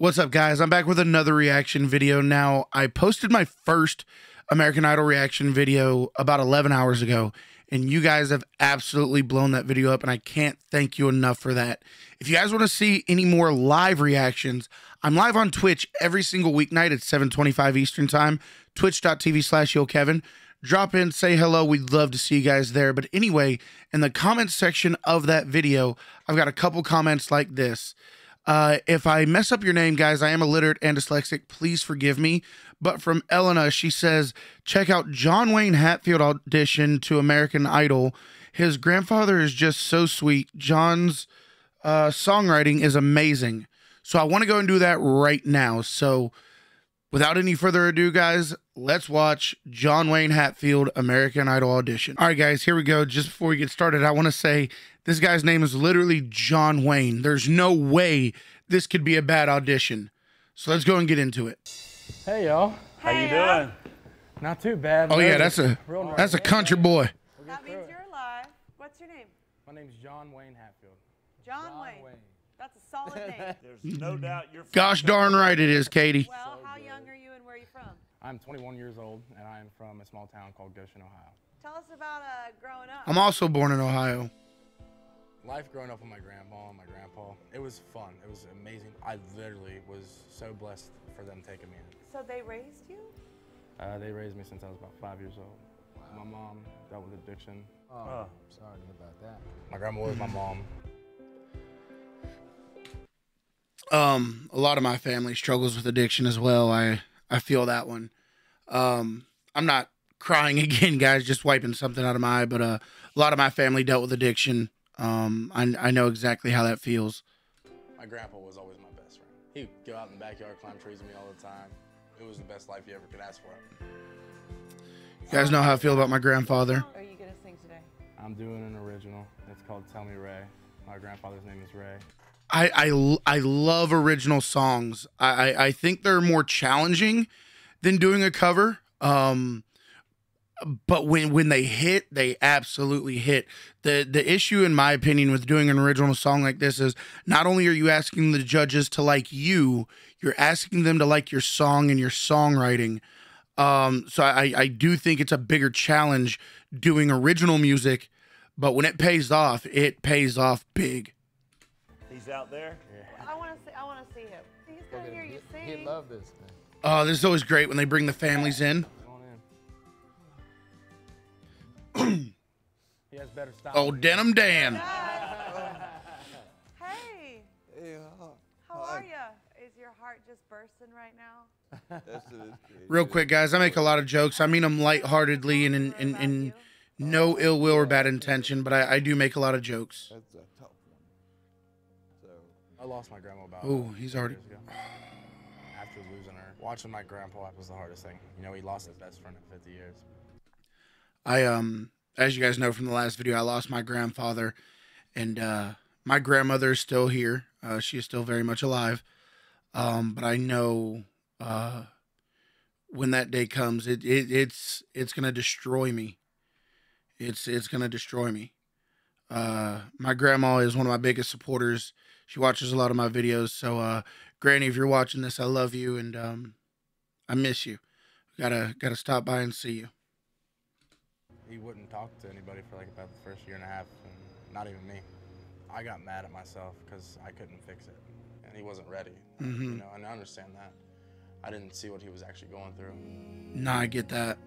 What's up, guys? I'm back with another reaction video. Now, I posted my first American Idol reaction video about 11 hours ago, and you guys have absolutely blown that video up, and I can't thank you enough for that. If you guys want to see any more live reactions, I'm live on Twitch every single weeknight at 7:25 Eastern Time, twitch.tv slash Kevin. Drop in, say hello. We'd love to see you guys there. But anyway, in the comments section of that video, I've got a couple comments like this. Uh, if I mess up your name, guys, I am illiterate and dyslexic. Please forgive me. But from Elena, she says, check out John Wayne Hatfield audition to American Idol. His grandfather is just so sweet. John's uh, songwriting is amazing. So I want to go and do that right now. So without any further ado, guys, let's watch John Wayne Hatfield American Idol audition. All right, guys, here we go. Just before we get started, I want to say this guy's name is literally John Wayne. There's no way this could be a bad audition. So let's go and get into it. Hey y'all. How you doing? Not too bad. Oh yeah, that's a Real that's a nervous. country boy. That means you're alive. What's your name? My name's John Wayne Hatfield. John, Wayne. That's a solid name. There's no doubt you're. Gosh darn right it is, Katy. well, how young are you and where are you from? I'm 21 years old and I'm from a small town called Goshen, Ohio. Tell us about uh, growing up. I'm also born in Ohio. Life growing up with my grandma and my grandpa, it was fun. It was amazing. I literally was so blessed for them taking me in. so they raised you? Uh, they raised me since I was about five years old. My mom dealt with addiction. Oh. Sorry to hear about that. My grandma was my mom. Um, a lot of my family struggles with addiction as well. I I feel that one. Um, I'm not crying again, guys. Just wiping something out of my eye. But uh, a lot of my family dealt with addiction. Um, I I know exactly how that feels. My grandpa was always my best friend. He'd go out in the backyard, climb trees with me all the time. It was the best life you ever could ask for. You guys know how I feel about my grandfather. Are you going to sing today? I'm doing an original. It's called Tell Me Ray. My grandfather's name is Ray. I, I, I love original songs. I, I, I think they're more challenging than doing a cover. Um, but when when they hit, they absolutely hit. the The issue, in my opinion, with doing an original song like this is not only are you asking the judges to like you, you're asking them to like your song and your songwriting. Um, so I, I do think it's a bigger challenge doing original music, but when it pays off, it pays off big. He's out there. I want to see. I want to see him. He's going to hear you He, sing. he'd love this, man. Oh, this is always great when they bring the families in. Going in. Better style. Oh. Denim Dan. hey, Hey, how are you? Is your heart just bursting right now? Real quick, guys, I make a lot of jokes. I mean them lightheartedly and in, in, in no ill will or bad intention, but I, I do make a lot of jokes. That's a tough one. So, I lost my grandma about. Ooh, he's already- After losing her, watching my grandpa was the hardest thing. You know, he lost his best friend in 50 years. I um, as you guys know from the last video, I lost my grandfather, and uh, my grandmother is still here. Uh, she is still very much alive. Um, but I know uh, when that day comes, it, it it's it's gonna destroy me. It's it's gonna destroy me. Uh, my grandma is one of my biggest supporters. She watches a lot of my videos. So, uh, Granny, if you're watching this, I love you and um, I miss you. Gotta gotta stop by and see you. He wouldn't talk to anybody for like about the first year and a half, and not even me. I got mad at myself because I couldn't fix it, and he wasn't ready. You Mhm. know, and I understand that. I didn't see what he was actually going through. Nah, I get that.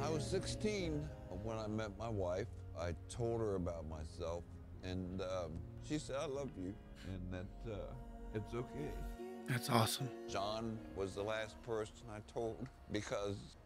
I was 16 when I met my wife. I told her about myself, and um, she said, I love you, and that uh, it's okay. That's awesome. John was the last person I told because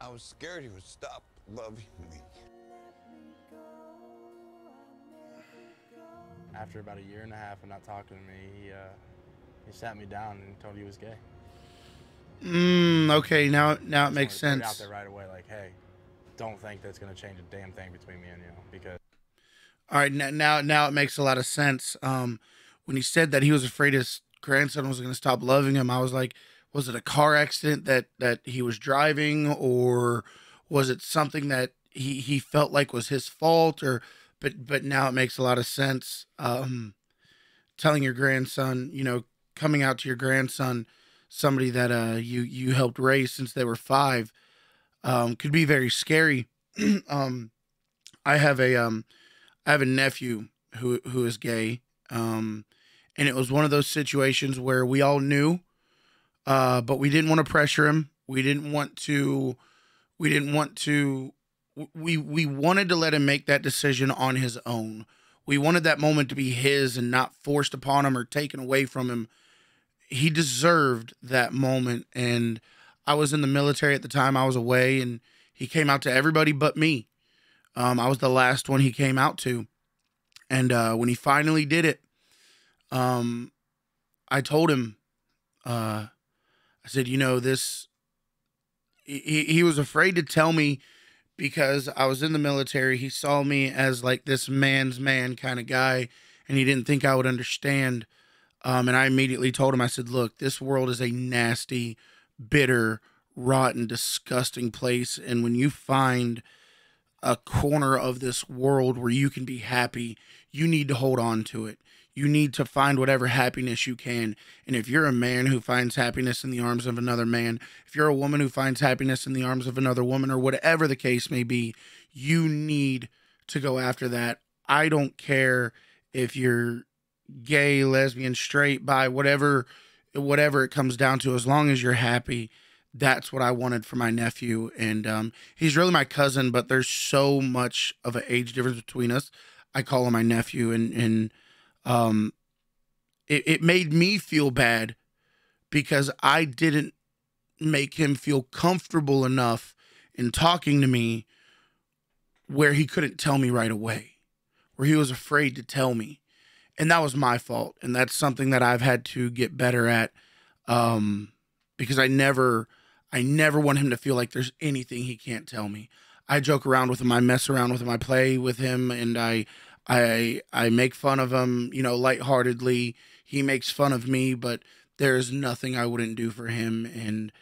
I was scared he would stop loving me. After about a year and a half of not talking to me, he uh, he sat me down and told me he was gay. Mm, okay, now now it makes wanted to put sense. Out there right away, like, hey, don't think that's gonna change a damn thing between me and you, because All right, now now now it makes a lot of sense. Um, when he said that he was afraid his grandson was going to stop loving him, I was like, was it a car accident that that he was driving, or was it something that he he felt like was his fault, or but but now it makes a lot of sense. Um, telling your grandson, you know, coming out to your grandson, somebody that uh you you helped raise since they were five, um, could be very scary. um, I have a um, I have a nephew who who is gay. Um, and it was one of those situations where we all knew, uh, but we didn't want to pressure him. We didn't want to. We didn't want to. We we wanted to let him make that decision on his own. We wanted that moment to be his and not forced upon him or taken away from him. He deserved that moment, and I was in the military at the time. I was away, and he came out to everybody but me. Um, I was the last one he came out to, and uh, when he finally did it, um, I told him, uh, I said, you know, this. He he was afraid to tell me because I was in the military. He saw me as like this man's man kind of guy, and he didn't think I would understand. Um, and I immediately told him, I said, look, this world is a nasty, bitter, rotten, disgusting place, and when you find a corner of this world where you can be happy, you need to hold on to it. You need to find whatever happiness you can. And if you're a man who finds happiness in the arms of another man, if you're a woman who finds happiness in the arms of another woman, or whatever the case may be, you need to go after that. I don't care if you're gay, lesbian, straight, bi, whatever whatever it comes down to, as long as you're happy that's what I wanted for my nephew. And um, he's really my cousin, but there's so much of an age difference between us. I call him my nephew, and and um, it, it made me feel bad because I didn't make him feel comfortable enough in talking to me where he couldn't tell me right away, where he was afraid to tell me. And that was my fault. And that's something that I've had to get better at um, because I never I never want him to feel like there's anything he can't tell me. I joke around with him, I mess around with him, I play with him, and I I I make fun of him, you know, lightheartedly. He makes fun of me, but there's nothing I wouldn't do for him. And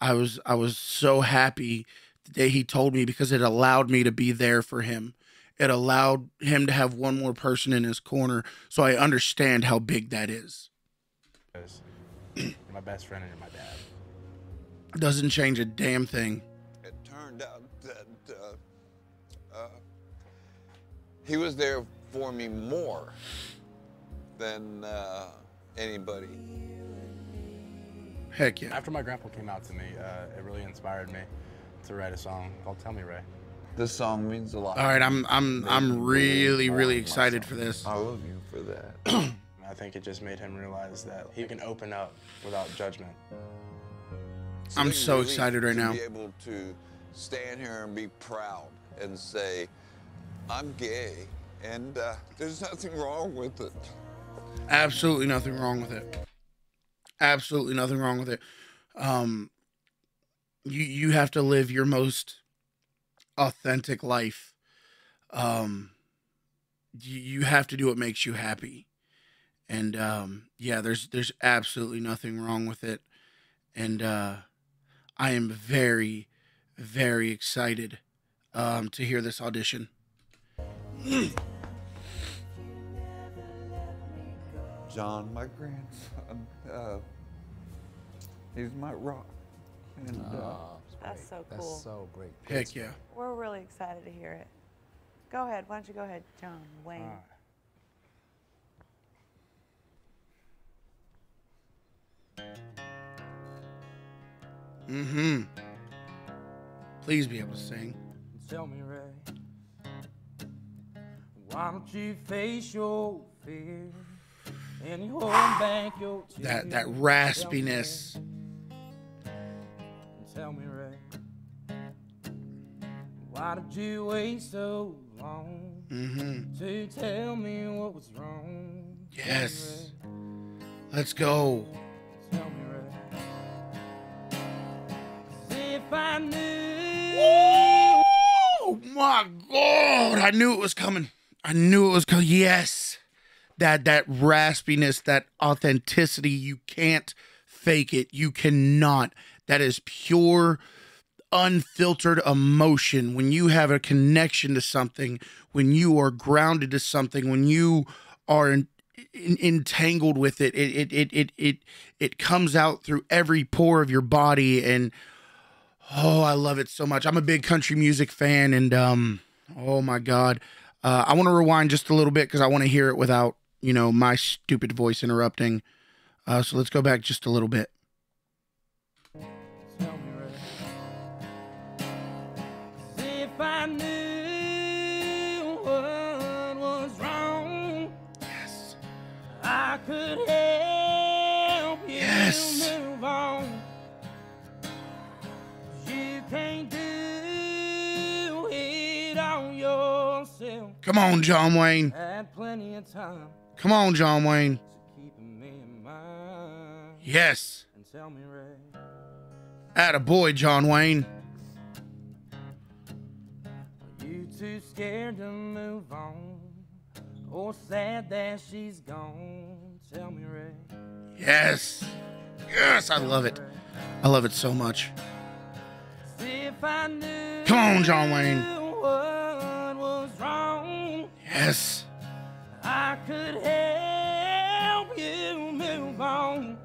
I was I was so happy the day he told me because it allowed me to be there for him. It allowed him to have one more person in his corner. So I understand how big that is. My best friend and you're my dad. Doesn't change a damn thing. He was there for me more than uh, anybody. Heck yeah. After my grandpa came out to me, uh, it really inspired me to write a song called "Tell Me Ray." This song means a lot. All right, I'm I'm I'm really really excited for this. I love you for that. I think it just made him realize that he can open up without judgment. It's I'm so excited right now. to now. Be able to stand here and be proud and say, "I'm gay," and uh, there's nothing wrong with it. Absolutely nothing wrong with it. Absolutely nothing wrong with it. Um, you you have to live your most authentic life. Um, you, have to do what makes you happy, and um, yeah, there's there's absolutely nothing wrong with it, and uh, I am very very excited um, to hear this audition. John, my grandson, uh, he's my rock, and uh, Oh, That's so cool. That's so great. Heck yeah. We're really excited to hear it. Go ahead. Why don't you go ahead, John Wayne? Alright. Mm-hmm. Please be able to sing. Tell me, Ray, why don't you face your fear and you hold back your tears? That that raspiness. Tell me, Ray, why did you wait so long Mm-hmm. to tell me what was wrong? Yes. Let's go. Tell me, if I knew. Oh my god! I knew it was coming. I knew it was coming. Yes, that that raspiness, that authenticity. You can't fake it. You cannot. That is pure, unfiltered emotion. When you have a connection to something, when you are grounded to something, when you are in, en- entangled with it. It it it it it it comes out through every pore of your body, and oh, I love it so much. I'm a big country music fan, and um, oh my god, uh, I want to rewind just a little bit because I want to hear it without you know my stupid voice interrupting. Uh, so let's go back just a little bit. Tell Come on, John Wayne. Had plenty of time Come on, John Wayne. keep me in mind. Yes. And tell me, Ray. Atta boy, John Wayne. Are you too scared to move on? Or sad that she's gone? Tell me, Ray. Yes. Yes, I love it. I love it so much. If I knew Come on, John Wayne. What was wrong, Yes. I could help you move on.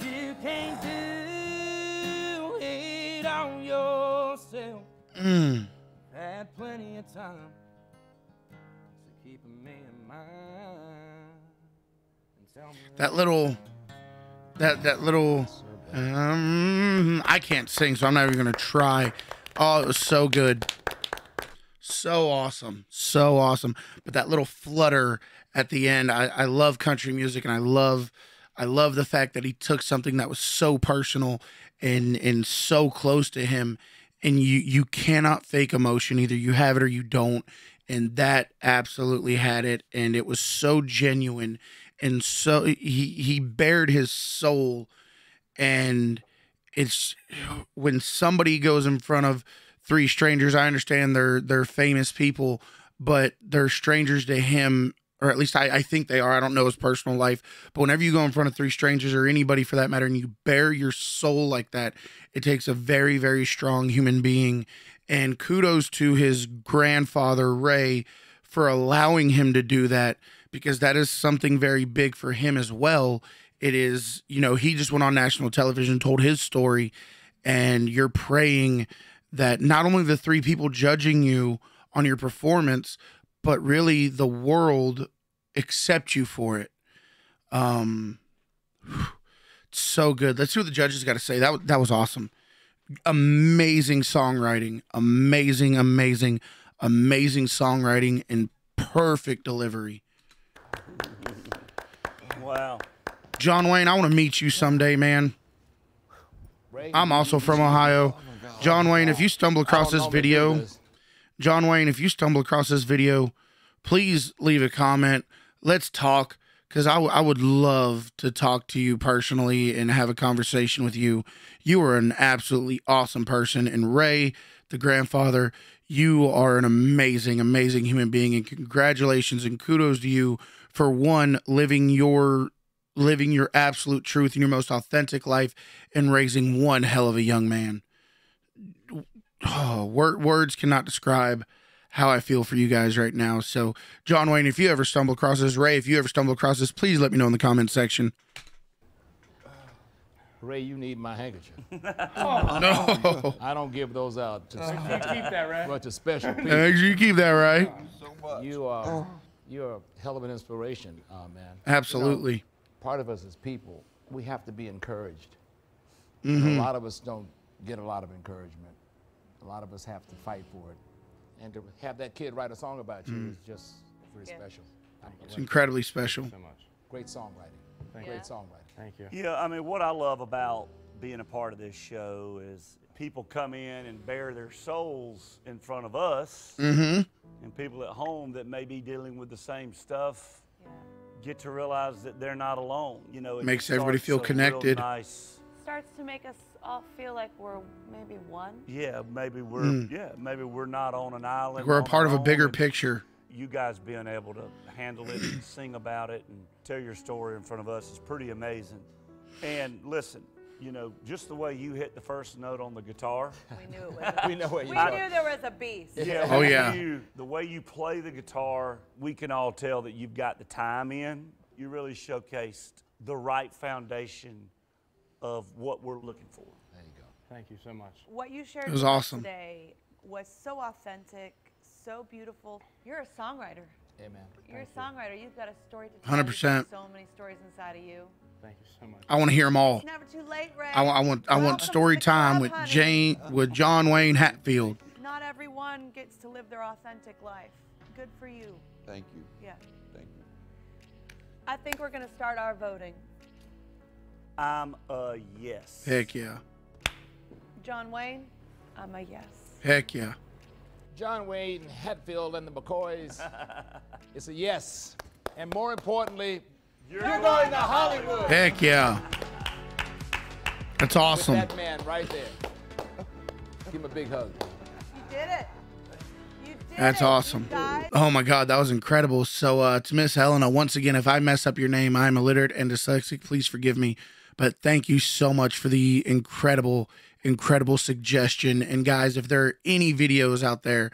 you can't do it on yourself. Mm. Had plenty of time to keep me in mind. That little, that that little. Um, I can't sing, so I'm not even gonna try. Oh, it was so good, so awesome, so awesome. But that little flutter at the end, I, I love country music, and I love, I love the fact that he took something that was so personal and and so close to him, and you you cannot fake emotion. Either you have it or you don't, and that absolutely had it, and it was so genuine, and so he he bared his soul and it's when somebody goes in front of three strangers. I understand they're they're famous people but they're strangers to him or at least I, I think they are. I don't know his personal life but whenever you go in front of three strangers or anybody for that matter and you bare your soul like that it takes a very very strong human being. And kudos to his grandfather ray for allowing him to do that because that is something very big for him as well. It is you know he just went on national television told his story and you're praying that not only the three people judging you on your performance but really the world accept you for it. Um so good. Let's see what the judges got to say. That that was awesome. Amazing songwriting. Amazing amazing amazing songwriting and perfect delivery. Wow. John Wayne, I want to meet you someday, man. I'm also from Ohio. John Wayne, if you stumble across this video, John Wayne, if you stumble across this video, please leave a comment. Let's talk because I, I would love to talk to you personally and have a conversation with you. You are an absolutely awesome person. And Ray, the grandfather, you are an amazing, amazing human being. And congratulations and kudos to you for one, living your living your absolute truth in your most authentic life and raising one hell of a young man. Oh, word, words cannot describe how I feel for you guys right now. So, John Wayne, if you ever stumble across this, Ray, if you ever stumble across this, please let me know in the comment section. Ray, you need my handkerchief. No, I don't give those out to keep that, right? but to special people. make sure you keep that right. You are you're a hell of an inspiration, uh, man. Absolutely. Part of us as people, we have to be encouraged. Mm-hmm. A lot of us don't get a lot of encouragement. A lot of us have to fight for it. And to have that kid write a song about you Mm. is just pretty special. I'm- It's incredibly special. so much. Great songwriting. Thank Great you. songwriting. Thank you. Yeah, I mean, what I love about being a part of this show is people come in and bare their souls in front of us, Mm-hmm. and people at home that may be dealing with the same stuff Yeah. get to realize that they're not alone. You know, it Makes everybody feel a real connected. Nice. Starts to make us all feel like we're maybe one. Yeah, maybe we're Mm. yeah maybe we're not on an island. We're a part of a bigger picture. You guys being able to handle it and sing about it and tell your story in front of us is pretty amazing. And listen, you know, just the way you hit the first note on the guitar. We knew it was. We know where we knew there was a beast. Yeah. Oh, yeah. You, the way you play the guitar, we can all tell that you've got the time in. You really showcased the right foundation of what we're looking for. There you go. Thank you so much. What you shared It was with us awesome. today was so authentic, so beautiful. You're a songwriter. Amen. You're a songwriter. You've got a story to tell. 100%. You've got So many stories inside of you. Thank you so much. I want to hear them all. It's never too late, Ray. I, wa- I want I Welcome want story time club, with honey. Jane with John Wayne Hatfield. Not everyone gets to live their authentic life. Good for you. Thank you. Yeah. Thank you. I think we're going to start our voting. I'm a yes. Heck yeah. John Wayne, I'm a yes. Heck yeah. John Wayne, Hatfield, and the McCoys. it's a yes. And more importantly, you're, going to Hollywood. Heck yeah. That's With awesome. that man right there. Give him a big hug. You did it. You did That's it, you awesome. Oh my God, that was incredible. So, uh, to Miss Helena, once again, if I mess up your name, I'm illiterate and dyslexic. Please forgive me. But thank you so much for the incredible, incredible suggestion. And guys, if there are any videos out there,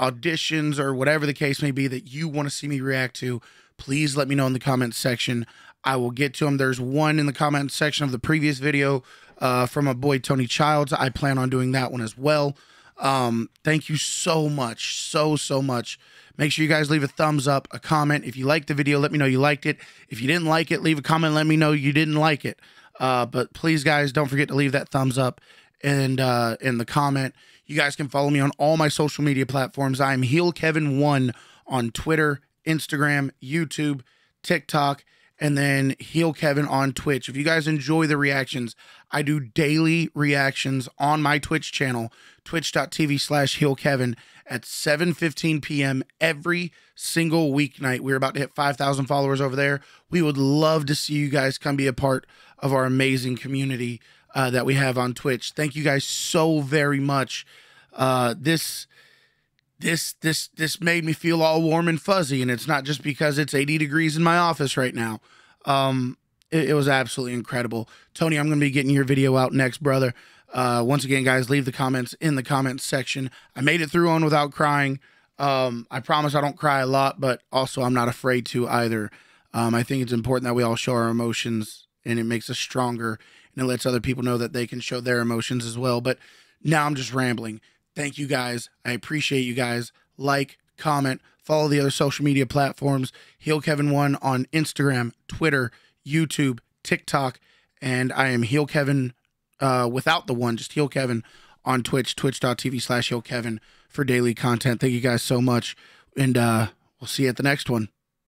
auditions or whatever the case may be that you want to see me react to, please let me know in the comments section. I will get to them. There's one in the comment section of the previous video uh, from my boy Tony Childs. I plan on doing that one as well. Um, thank you so much, so so much. Make sure you guys leave a thumbs up, a comment. If you liked the video, let me know you liked it. If you didn't like it, leave a comment. Let me know you didn't like it. Uh, but please, guys, don't forget to leave that thumbs up and uh, in the comment. You guys can follow me on all my social media platforms. I'm Heel Kevin One on Twitter, Instagram, YouTube, TikTok, and then Heel Kevin on Twitch. If you guys enjoy the reactions, I do daily reactions on my Twitch channel, twitch.tv slash Heel Kevin at 7:15 p.m. every single weeknight. We're about to hit 5,000 followers over there. We would love to see you guys come be a part of our amazing community uh, that we have on Twitch. Thank you guys so very much. Uh, this this this this made me feel all warm and fuzzy and it's not just because it's 80 degrees in my office right now um it, it was absolutely incredible. Tony i'm gonna be getting your video out next brother. Uh once again guys leave the comments in the comments section. I made it through on without crying. Um i promise i don't cry a lot but also i'm not afraid to either. Um i think it's important that we all show our emotions and it makes us stronger and it lets other people know that they can show their emotions as well. But now i'm just rambling. Thank you guys. I appreciate you guys. Like, comment, follow the other social media platforms. Heel Kevin One on Instagram, Twitter, YouTube, TikTok, and I am Heel Kevin uh, without the one, just Heel Kevin on Twitch, twitch.tv slash Heel Kevin for daily content. Thank you guys so much. And uh, we'll see you at the next one.